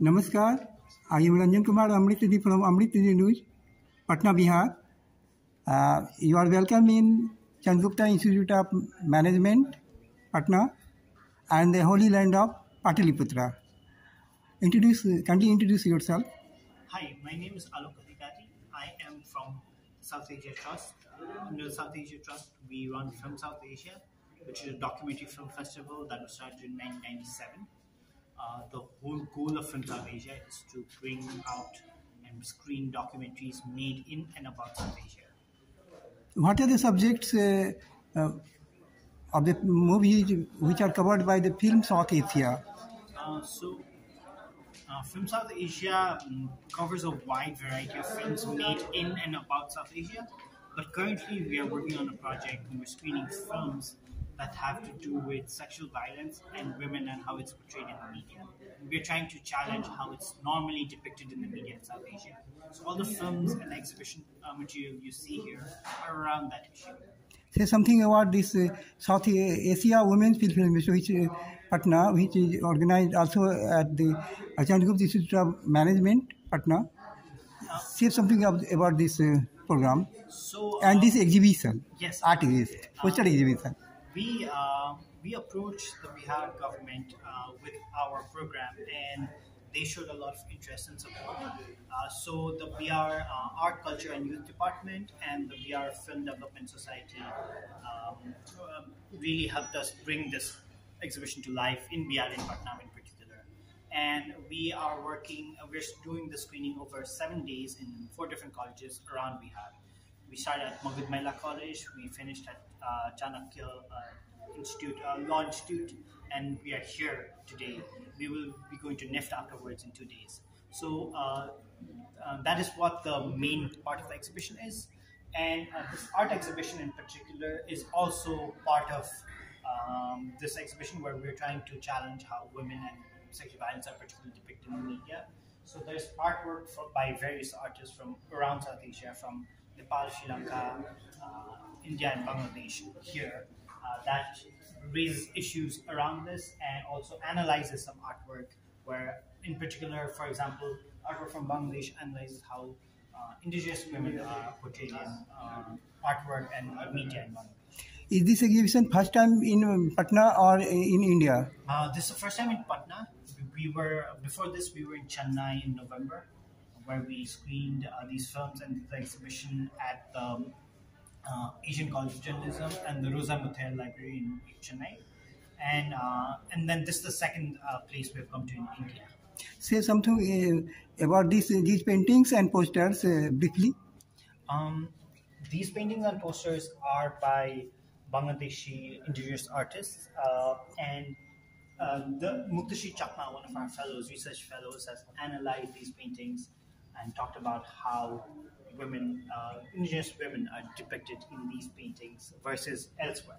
नमस्कार I am Ranjan Kumar, Amrit D from Amrit D news, Patna, Bihar. You are welcome in Chandragupta institute of management Patna and the holy land of Pataliputra introduce kind introduce yourself hi my name is Alok Adhikari I am from South Asia trust South Asia trust we run from South Asia which is documentary film festival that start in nineteen ninety seven Uh, the whole goal of Film South Asia is to bring out and screen documentaries made in and about South Asia. What are the subjects uh, uh, of the movies which are covered by the Film South Asia? Uh, so, uh, Film South Asia um, covers a wide variety of films made in and about South Asia, but currently we are working on a project and we're screening films that have to do with sexual violence and women and how it's portrayed in the media. We're trying to challenge how it's normally depicted in the media in South Asia. So all the films and exhibition uh, material you see here are around that issue. Say something about this uh, South Asia Women's Film Festival, which uh, Patna, which is organized also at the Chandragupta Institute of Management, Patna. Say something about this uh, program So and uh, this exhibition, yes, art exhibition, poster exhibition. We uh, we approached the Bihar government uh, with our program, and they showed a lot of interest and support. Uh, so the Bihar uh, Art, Culture, and Youth Department and the Bihar Film Development Society um, really helped us bring this exhibition to life in Bihar in Patna in particular. And we are working, uh, we're doing the screening over seven days in four different colleges around Bihar. We started at Magadh College, we finished at uh, Chanakya uh, Institute, uh, Law Institute, and we are here today. We will be going to NIFT afterwards in two days. So uh, uh, that is what the main part of the exhibition is. And uh, this art exhibition in particular is also part of um, this exhibition where we're trying to challenge how women and sexual violence are particularly depicted in media. So there's artwork by various artists from around South Asia, from Nepal, Sri Lanka, uh, India, and Bangladesh here uh, that raises issues around this and also analyzes some artwork where, in particular, for example, artwork from Bangladesh analyzes how uh, indigenous women are portrayed in uh, artwork and media in Bangladesh. Is this exhibition first time in um, Patna or in India? Uh, this is the first time in Patna. We were before this. We were in Chennai in November, where we screened uh, these films and the exhibition at the uh, Asian College of Journalism and the Roja Muthiah Library in Chennai, and uh, and then this is the second uh, place we've come to in India. Say something uh, about these these paintings and posters uh, briefly. Um, these paintings and posters are by Bangladeshi indigenous artists, uh, and uh, the Muktashi Chakma, one of our fellows, research fellows, has analyzed these paintings and talked about how women, uh, indigenous women, are depicted in these paintings versus elsewhere.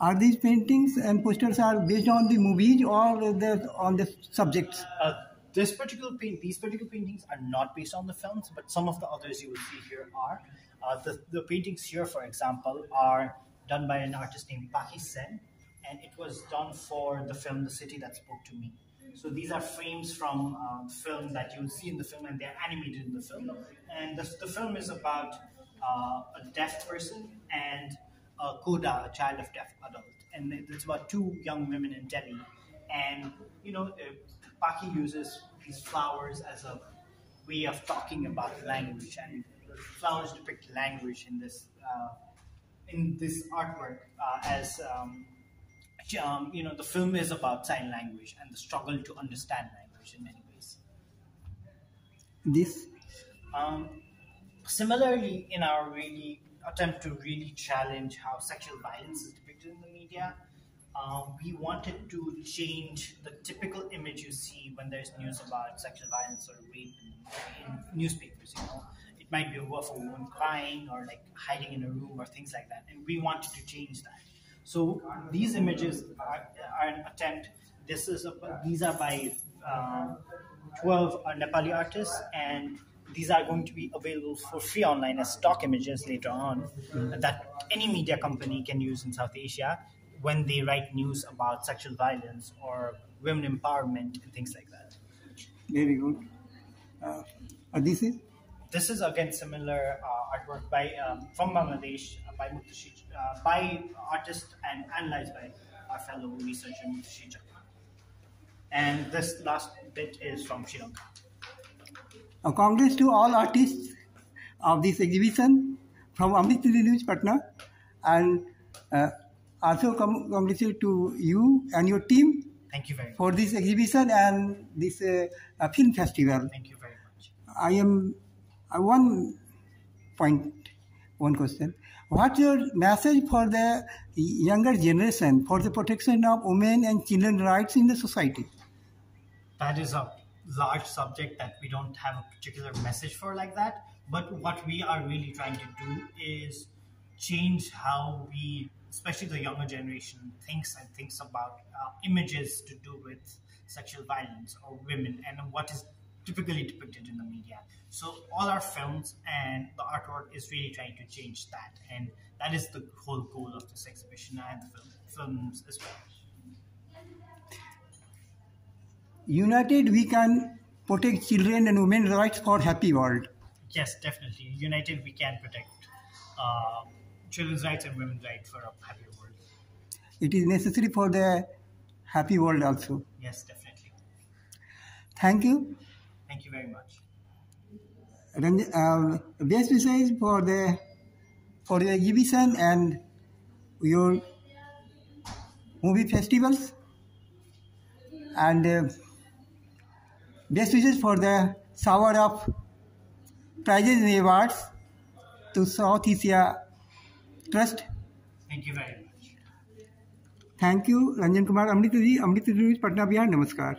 Are these paintings and posters are based on the movies or the, on the subjects? Uh, this particular paint, these particular paintings are not based on the films, but some of the others you will see here are. Uh, the, the paintings here, for example, are done by an artist named Paki Sen, and it was done for the film The City That Spoke to Me. So these are frames from uh, film that you will see in the film, and they're animated in the film. And the, the film is about uh, a deaf person and a coda, a child of deaf adult, and it's about two young women in Delhi. And you know, uh, Paki uses these flowers as a way of talking about language, and flowers depict language in this uh, in this artwork uh, as um, um, you know the film is about sign language and the struggle to understand language in many ways. This Um, similarly, in our really attempt to really challenge how sexual violence is depicted in the media, um, we wanted to change the typical image you see when there's news about sexual violence or rape in, in newspapers. You know, it might be a woman crying or like hiding in a room or things like that, and we wanted to change that. So these images are, are an attempt. This is a, these are by uh, 12 uh, Nepali artists, and these are going to be available for free online as stock images later on that any media company can use in South Asia when they write news about sexual violence or women empowerment and things like that. Very good. Uh, uh, this is again similar uh, artwork by um, from Bangladesh uh, by Muktashi, uh, by artist and analyzed by our fellow researcher Muktashi Chakma. And this last bit is from Sri Lanka. a congress to all artists of this exhibition from Amrit News Patna and uh, also congrats to you and your team Thank you very much. for this exhibition and this uh, film festival. Thank you very much. I am one point, one question. What's your message for the younger generation for the protection of women and children rights in the society? that is a large subject that we don't have a particular message for like that but what we are really trying to do is change how we especially the younger generation thinks and thinks about uh, images to do with sexual violence or women and what is typically depicted in the media so all our films and the artwork is really trying to change that and that is the whole goal of this exhibition and the film, films as well United, we can protect children and women's rights for a happy world. Yes, definitely. United, we can protect uh, children's rights and women's rights for a happy world. It is necessary for the happy world also. Yes, definitely. Thank you. Thank you very much. Um, best wishes for the for the exhibition and your movie festivals and uh, best wishes for the shower of prizes and awards to South Asia Trust. Thank you very much. Thank you, Ranjan Kumar Amrit ji, Amrit News, Patna Bihar. Namaskar.